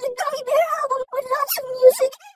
the Gummy Bear album with lots of music.